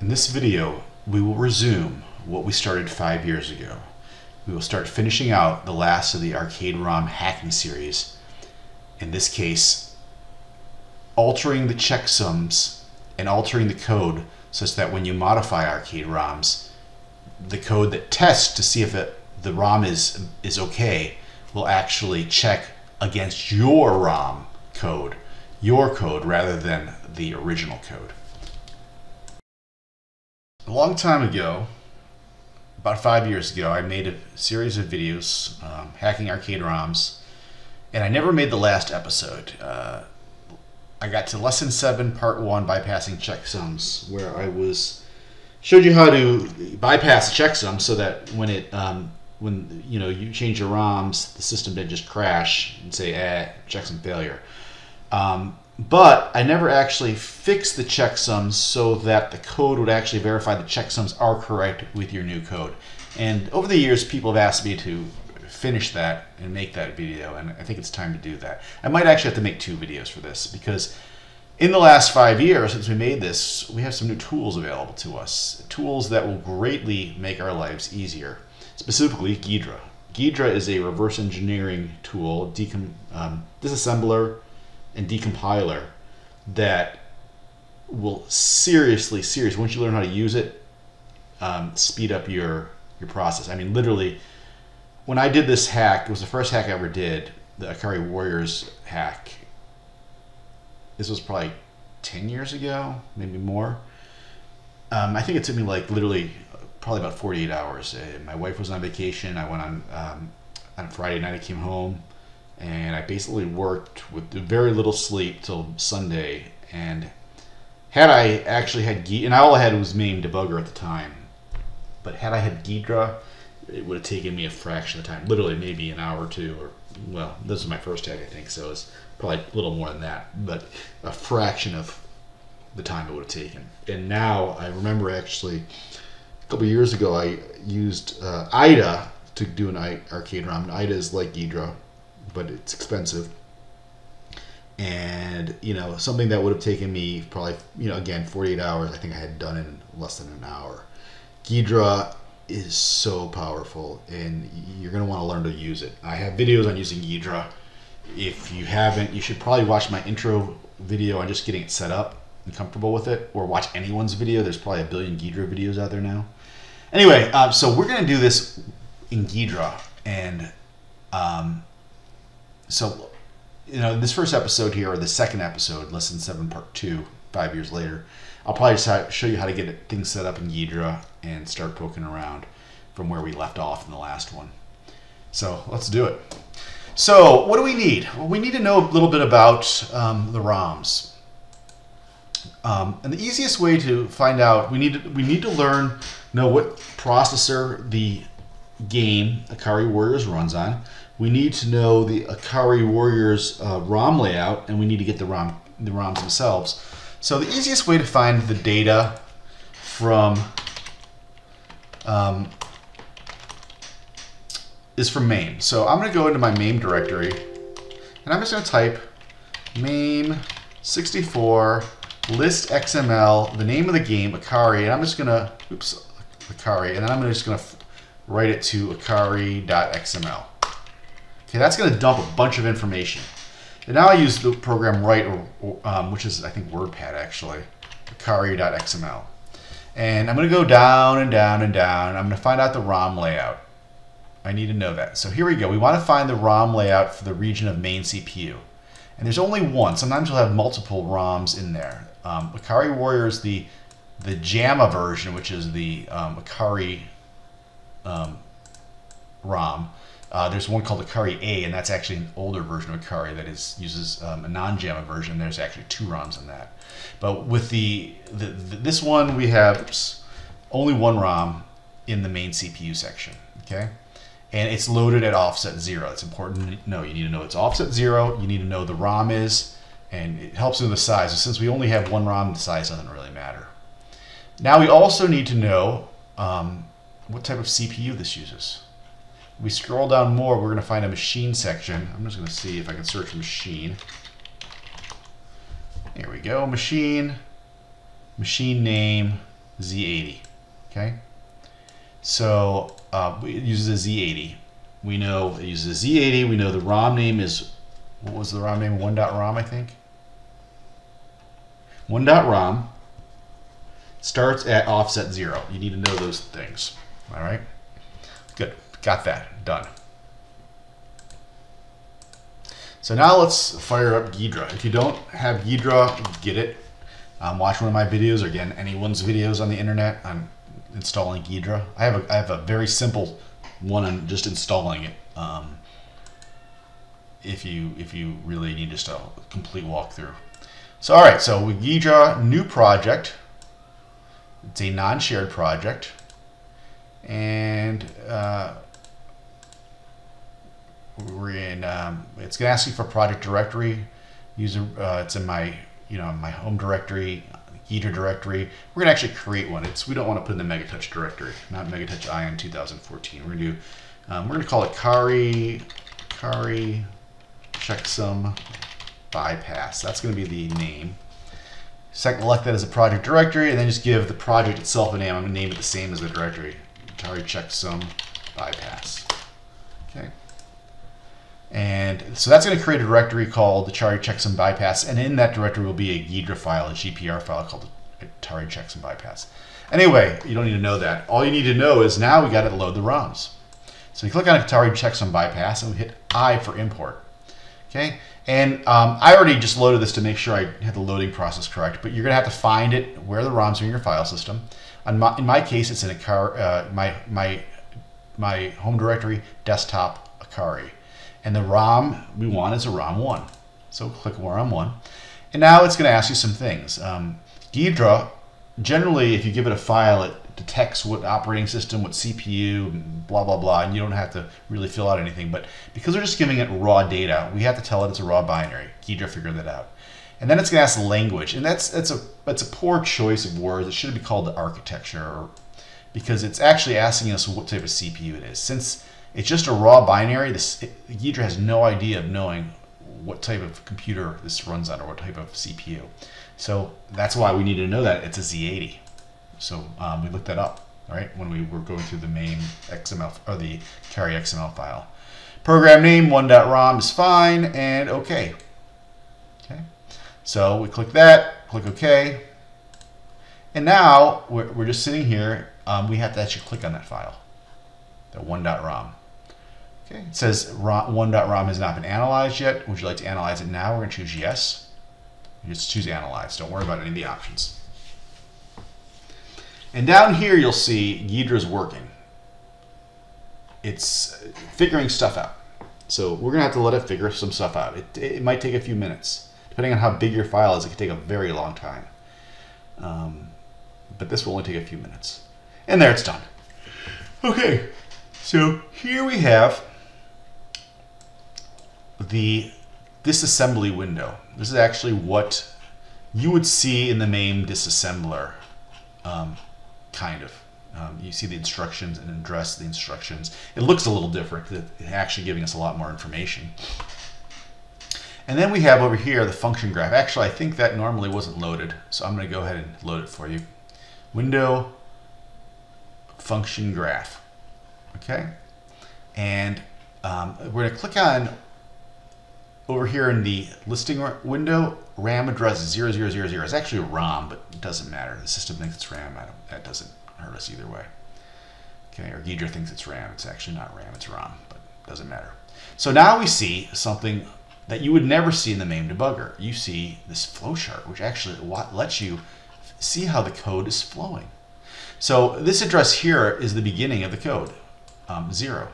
In this video, we will resume what we started five years ago. We will start finishing out the last of the Arcade ROM hacking series. In this case, altering the checksums and altering the code such that when you modify arcade ROMs, the code that tests to see if it, the ROM is is okay will actually check against your ROM code, your code rather than the original code. A long time ago, about five years ago, I made a series of videos um, hacking arcade ROMs, and I never made the last episode. Uh, I got to lesson seven, part one, bypassing checksums, where I was showed you how to bypass checksum so that when it um, when you know you change your ROMs, the system didn't just crash and say, "eh, checksum failure." Um, but I never actually fixed the checksums so that the code would actually verify the checksums are correct with your new code. And over the years, people have asked me to finish that and make that video, and I think it's time to do that. I might actually have to make two videos for this because in the last five years since we made this, we have some new tools available to us. Tools that will greatly make our lives easier, specifically Ghidra. Ghidra is a reverse engineering tool, decom- um, disassembler, and decompiler that will seriously, seriously, once you learn how to use it, um, speed up your your process. I mean, literally, when I did this hack, it was the first hack I ever did, the Ikari Warriors hack. This was probably ten years ago, maybe more. Um, I think it took me like literally probably about 48 hours. Uh, my wife was on vacation. I went on um, on Friday night. I came home and I basically worked with very little sleep till Sunday. And had I actually had Ghidra, and all I had was MAME debugger at the time, but had I had Ghidra, it would have taken me a fraction of the time, literally maybe an hour or two, or well, this is my first tag, I think, so it's probably a little more than that, but a fraction of the time it would have taken. And now I remember actually a couple years ago I used uh, IDA to do an arcade ROM. IDA is like Ghidra, but it's expensive. And you know something that would have taken me probably you know again 48 hours. I think I had done in less than an hour. Ghidra is so powerful, and you're gonna want to learn to use it. I have videos on using Ghidra. If you haven't, you should probably watch my intro video on just getting it set up and comfortable with it, or watch anyone's video. There's probably a billion Ghidra videos out there now. Anyway, um, so we're gonna do this in Ghidra, and um, so you know this first episode here or the second episode lesson 7 part 2 five years later i'll probably show you how to get things set up in ghidra and start poking around from where we left off in the last one. So let's do it. So what do we need? Well we need to know a little bit about um, the roms. Um, and the easiest way to find out we need to, we need to learn know what processor the game Ikari Warriors runs on we need to know the Ikari Warriors uh, ROM layout, and we need to get the ROM the ROMs themselves. So the easiest way to find the data from um, is from MAME. So I'm going to go into my MAME directory, and I'm just going to type MAME64 list XML, the name of the game, Ikari, and I'm just going to, oops, Ikari, and then I'm just going to write it to Ikari.xml. Okay, that's going to dump a bunch of information. And now I use the program write, or, or um, which is I think WordPad actually, Ikari.xml. And I'm going to go down and down and down. I'm going to find out the ROM layout. I need to know that. So here we go. We want to find the ROM layout for the region of main CPU. And there's only one. Sometimes you'll have multiple ROMs in there. Um, Ikari Warrior is the the JAMMA version, which is the um, Ikari um, ROM. Uh, there's one called Ikari A, and that's actually an older version of Ikari that is uses um, a non-JAMMA version. There's actually two ROMs in that. But with the, the, the, this one, we have only one ROM in the main CPU section. Okay, and it's loaded at offset zero. It's important to know. You need to know it's offset zero. You need to know the ROM is, and it helps with the size. Since we only have one ROM, the size doesn't really matter. Now we also need to know um, what type of CPU this uses we scroll down more, we're going to find a machine section. I'm just going to see if I can search machine. Here we go, machine, machine name, Z80. Okay, so uh, it uses a Z80. We know it uses a Z80. We know the ROM name is what was the ROM name? One .rom, I think. One .rom starts at offset zero. You need to know those things. All right. Got that. Done. So now let's fire up Ghidra. If you don't have Ghidra, get it. Um, watch one of my videos or again anyone's videos on the internet on installing Ghidra. I have a I have a very simple one on just installing it. Um, if you if you really need just a complete walkthrough. So all right, so with Ghidra new project. It's a non-shared project, and uh, we're in. Um, it's gonna ask you for project directory. User, uh, it's in my you know my home directory, Ghidra directory. We're gonna actually create one. It's we don't want to put in the Megatouch directory, not Megatouch Ion 2014. We're gonna do. Um, we're gonna call it Kari Kari checksum bypass. That's gonna be the name. Second, select that as a project directory, and then just give the project itself a name. I'm gonna name it the same as the directory. Kari checksum bypass. And so that's going to create a directory called the Atari checksum bypass, and in that directory will be a Ghidra file, a GPR file called Atari checksum bypass. Anyway, you don't need to know that. All you need to know is now we got to load the ROMs. So we click on Atari checksum bypass and we hit I for import. Okay, and um, I already just loaded this to make sure I had the loading process correct, but you're going to have to find it where the ROMs are in your file system. My, in my case, it's in a car, uh, my my my home directory desktop Ikari. And the ROM we want is a ROM 1. So click ROM 1. And now it's going to ask you some things. Um, Ghidra, generally, if you give it a file, it detects what operating system, what CPU, blah, blah, blah, and you don't have to really fill out anything. But because we're just giving it raw data, we have to tell it it's a raw binary. Ghidra figured that out. And then it's going to ask language. And that's, that's, a, that's a poor choice of words. It should be called the architecture because it's actually asking us what type of CPU it is. Since it's just a raw binary. This Ghidra has no idea of knowing what type of computer this runs on or what type of CPU. So that's why we need to know that it's a Z80. So um, we looked that up, right, when we were going through the MAME XML or the carry XML file. Program name 1.rom is fine and OK. Okay. So we click that, click OK. And now we're, we're just sitting here. Um, we have to actually click on that file, the 1.rom. Okay, it says one.rom has not been analyzed yet. Would you like to analyze it now? We're going to choose yes. You just choose analyze. Don't worry about any of the options. And down here you'll see Ghidra's working. It's figuring stuff out. So we're going to have to let it figure some stuff out. It, it might take a few minutes. Depending on how big your file is, it could take a very long time. Um, but this will only take a few minutes. And there it's done. Okay, so here we have the disassembly window. This is actually what you would see in the MAME disassembler, um, kind of. Um, you see the instructions and address the instructions. It looks a little different, it's actually giving us a lot more information. And then we have over here the function graph. Actually, I think that normally wasn't loaded, so I'm going to go ahead and load it for you. Window, function graph. Okay? And um, we're going to click on over here in the listing window, RAM address 0000. It's actually ROM, but it doesn't matter. The system thinks it's RAM. that doesn't hurt us either way. Okay, or Ghidra thinks it's RAM. It's actually not RAM, it's ROM, but it doesn't matter. So now we see something that you would never see in the MAME debugger. You see this flowchart, which actually lets you see how the code is flowing. So this address here is the beginning of the code, um, zero.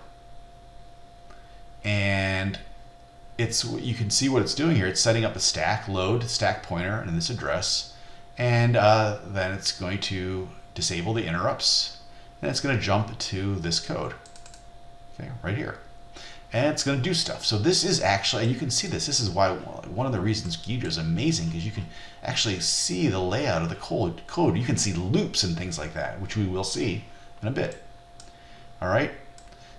And it's you can see what it's doing here. It's setting up a stack load stack pointer in this address, and uh, then it's going to disable the interrupts, and it's going to jump to this code, okay, right here, and it's going to do stuff. So this is actually, and you can see this. This is why one of the reasons Ghidra is amazing because you can actually see the layout of the code. Code you can see loops and things like that, which we will see in a bit. All right,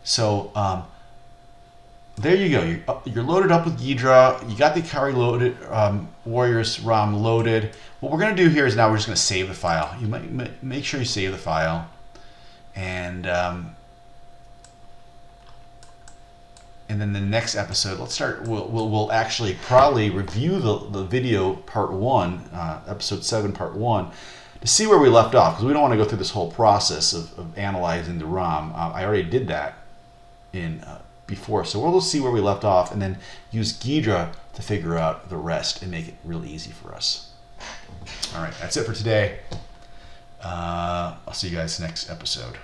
so. Um, there you go. You're, up- you're loaded up with Ghidra. You got the Ikari loaded, um, Warriors ROM loaded. What we're going to do here is now we're just going to save the file. You might ma- make sure you save the file. And um, and then the next episode, let's start. We'll, we'll, we'll actually probably review the, the video part one, uh, episode seven, part one, to see where we left off because we don't want to go through this whole process of, of analyzing the ROM. Uh, I already did that in uh, before, so we'll see where we left off and then use Ghidra to figure out the rest and make it really easy for us. All right, that's it for today. Uh, I'll see you guys next episode.